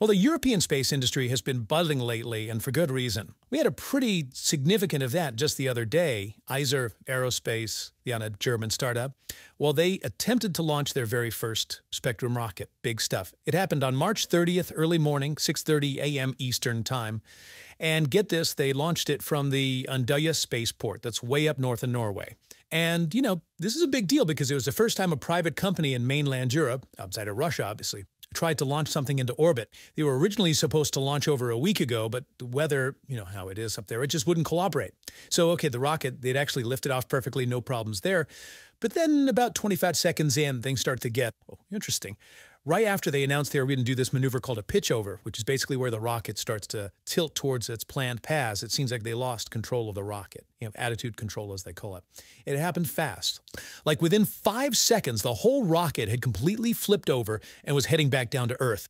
Well, the European space industry has been buzzing lately, and for good reason. We had a pretty significant event just the other day. Isar Aerospace, the a German startup, well, they attempted to launch their very first Spectrum rocket. Big stuff. It happened on March 30th, early morning, 6:30 a.m. Eastern Time. And get this, they launched it from the Andøya spaceport that's way up north in Norway. And, you know, this is a big deal because it was the first time a private company in mainland Europe, outside of Russia, obviously, tried to launch something into orbit. They were originally supposed to launch over a week ago, but the weather, you know how it is up there, it just wouldn't cooperate. So, okay, the rocket, they'd actually lifted off perfectly, no problems there. But then about 25 seconds in, things start to get oh, interesting right after they announced they were going to do this maneuver called a pitch over, which is basically where the rocket starts to tilt towards its planned paths, it seems like they lost control of the rocket, you know, attitude control as they call it. It happened fast. Like within five seconds, the whole rocket had completely flipped over and was heading back down to Earth.